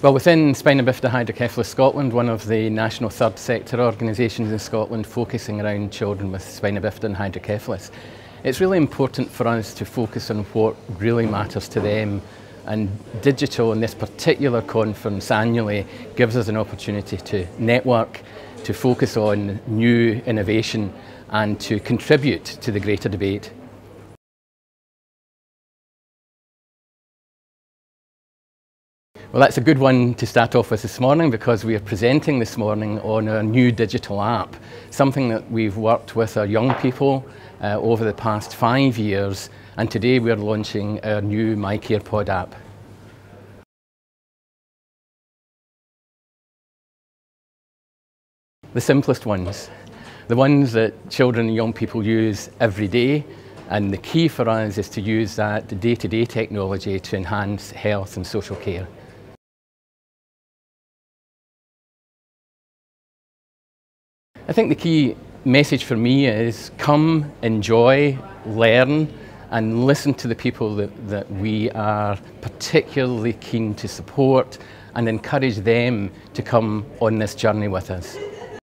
Well, within Spina Bifida Hydrocephalus Scotland, one of the national third sector organisations in Scotland focusing around children with spina bifida and hydrocephalus, it's really important for us to focus on what really matters to them and digital in this particular conference annually gives us an opportunity to network, to focus on new innovation and to contribute to the greater debate. Well, that's a good one to start off with this morning because we are presenting this morning on our new digital app, something that we've worked with our young people uh, over the past five years, and today we're launching our new MyCarePod app. The simplest ones, the ones that children and young people use every day, and the key for us is to use that day-to-day -day technology to enhance health and social care. I think the key message for me is come, enjoy, learn, and listen to the people that, that we are particularly keen to support and encourage them to come on this journey with us.